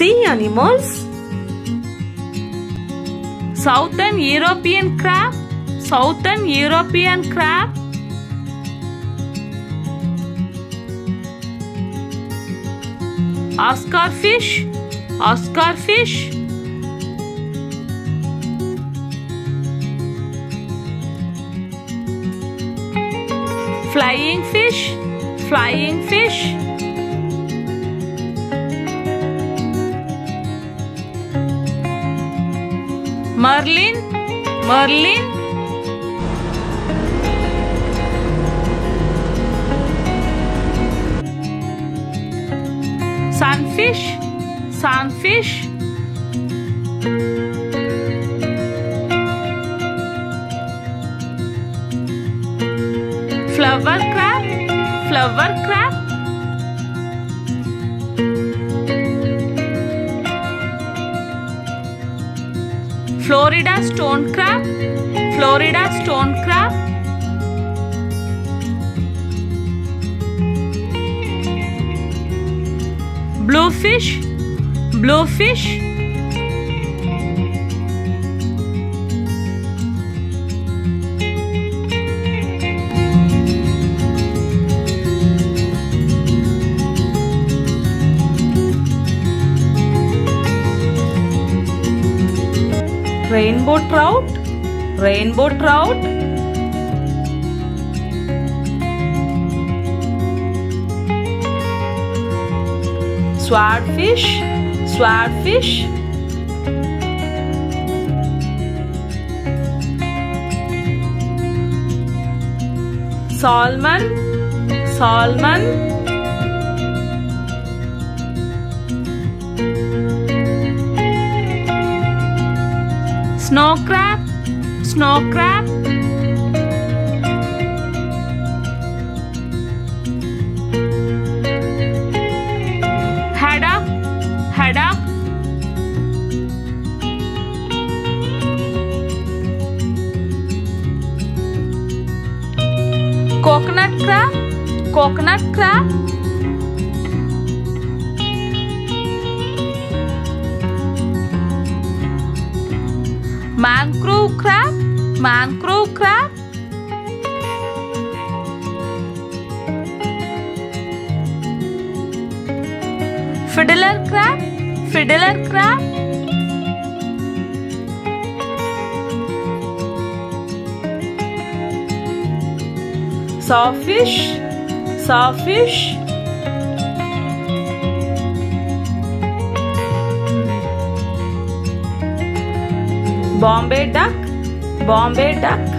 Sea animals. Southern European crab. Southern European crab. Oscar fish. Oscar fish. Flying fish. Flying fish. Marlin. Marlin. Sunfish. Sunfish. Flower crab. Flower crab. Florida stone crab. Florida stone crab. Bluefish. Bluefish. Rainbow trout. Rainbow trout. Swordfish. Swordfish. Salmon. Salmon. Snow crab. Snow crab. Haddock. Haddock. Coconut crab. Coconut crab. Mangrove crab. Mangrove crab. Fiddler crab. Fiddler crab. Sawfish. Sawfish. Bombay duck. Bombay duck.